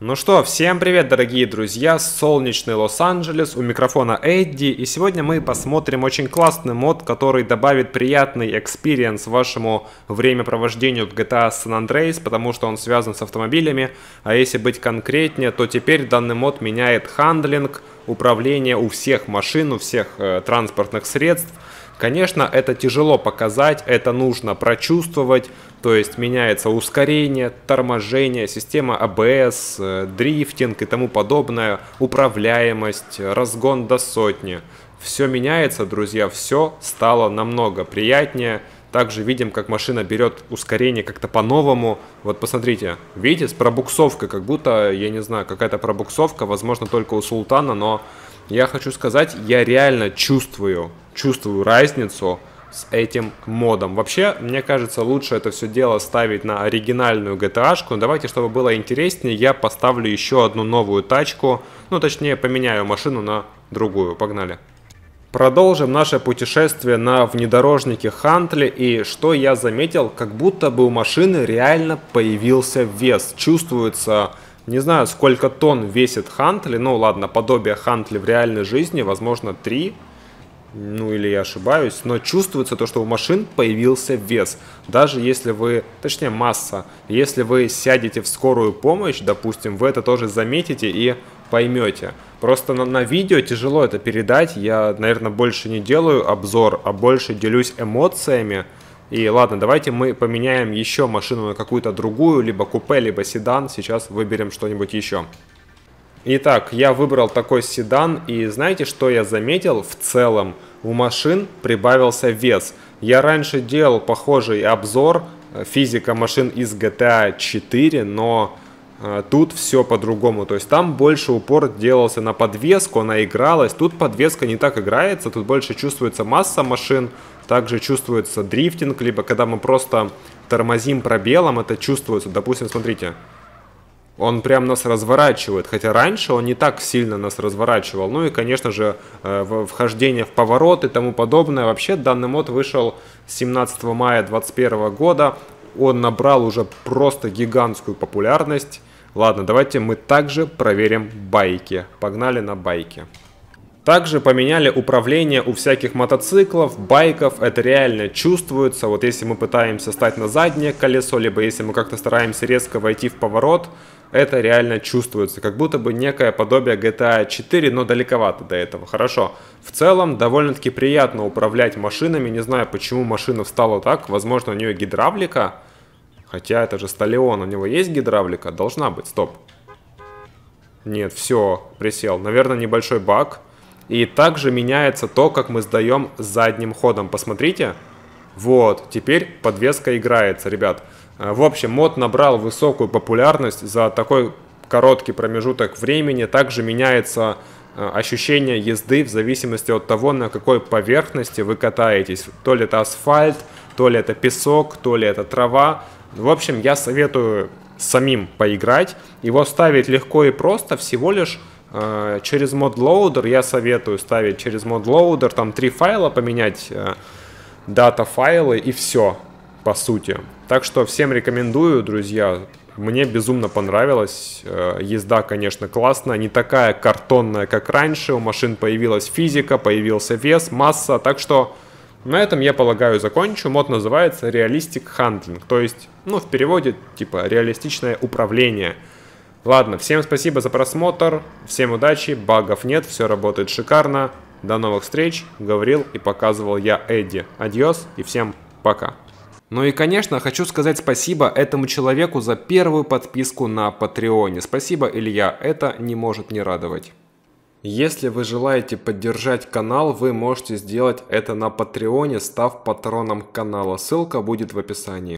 Ну что, всем привет, дорогие друзья, солнечный Лос-Анджелес, у микрофона Эдди, и сегодня мы посмотрим очень классный мод, который добавит приятный experience вашему времяпровождению в GTA San Andreas, потому что он связан с автомобилями, а если быть конкретнее, то теперь данный мод меняет handling, управление у всех машин, у всех э, транспортных средств, Конечно, это тяжело показать, это нужно прочувствовать, то есть меняется ускорение, торможение, система ABS, э, дрифтинг и тому подобное, управляемость, разгон до сотни. Все меняется, друзья, все стало намного приятнее. Также видим, как машина берет ускорение как-то по-новому. Вот посмотрите, видите, с пробуксовкой, как будто, я не знаю, какая-то пробуксовка, возможно, только у Султана, но я хочу сказать, я реально чувствую, чувствую разницу с этим модом. Вообще, мне кажется, лучше это все дело ставить на оригинальную GTA. -шку. Давайте, чтобы было интереснее, я поставлю еще одну новую тачку. Ну, точнее, поменяю машину на другую. Погнали. Продолжим наше путешествие на внедорожнике Хантли. И что я заметил, как будто бы у машины реально появился вес. Чувствуется не знаю, сколько тонн весит Хантли. Ну ладно, подобие Хантли в реальной жизни, возможно, 3. Ну или я ошибаюсь, но чувствуется то, что у машин появился вес. Даже если вы, точнее масса, если вы сядете в скорую помощь, допустим, вы это тоже заметите и поймете. Просто на, на видео тяжело это передать, я, наверное, больше не делаю обзор, а больше делюсь эмоциями, и ладно, давайте мы поменяем еще машину на какую-то другую, либо купе, либо седан. Сейчас выберем что-нибудь еще. Итак, я выбрал такой седан, и знаете, что я заметил? В целом, у машин прибавился вес. Я раньше делал похожий обзор э, физика машин из GTA 4, но э, тут все по-другому. То есть там больше упор делался на подвеску, она игралась. Тут подвеска не так играется, тут больше чувствуется масса машин, также чувствуется дрифтинг, либо когда мы просто тормозим пробелом, это чувствуется. Допустим, смотрите, он прям нас разворачивает, хотя раньше он не так сильно нас разворачивал. Ну и, конечно же, э, вхождение в поворот и тому подобное. Вообще, данный мод вышел 17 мая 2021 года. Он набрал уже просто гигантскую популярность. Ладно, давайте мы также проверим байки. Погнали на байки. Также поменяли управление у всяких мотоциклов, байков, это реально чувствуется. Вот если мы пытаемся стать на заднее колесо, либо если мы как-то стараемся резко войти в поворот, это реально чувствуется. Как будто бы некое подобие GTA 4, но далековато до этого. Хорошо. В целом, довольно-таки приятно управлять машинами. Не знаю, почему машина встала так. Возможно, у нее гидравлика. Хотя это же Сталион, у него есть гидравлика? Должна быть, стоп. Нет, все, присел. Наверное, небольшой баг. И также меняется то, как мы сдаем задним ходом. Посмотрите. Вот, теперь подвеска играется, ребят. Э, в общем, мод набрал высокую популярность за такой короткий промежуток времени. Также меняется э, ощущение езды в зависимости от того, на какой поверхности вы катаетесь. То ли это асфальт, то ли это песок, то ли это трава. В общем, я советую самим поиграть. Его ставить легко и просто, всего лишь Э, через ModLoader я советую ставить через ModLoader, там три файла поменять, э, дата файлы и все, по сути. Так что всем рекомендую, друзья. Мне безумно понравилось. Э, езда, конечно, классная, не такая картонная, как раньше. У машин появилась физика, появился вес, масса. Так что на этом, я полагаю, закончу. Мод называется Realistic Handling. То есть, ну, в переводе, типа, реалистичное управление. Ладно, всем спасибо за просмотр, всем удачи, багов нет, все работает шикарно. До новых встреч, говорил и показывал я Эдди. Адьос и всем пока. Ну и, конечно, хочу сказать спасибо этому человеку за первую подписку на Патреоне. Спасибо, Илья, это не может не радовать. Если вы желаете поддержать канал, вы можете сделать это на Патреоне, став патроном канала. Ссылка будет в описании.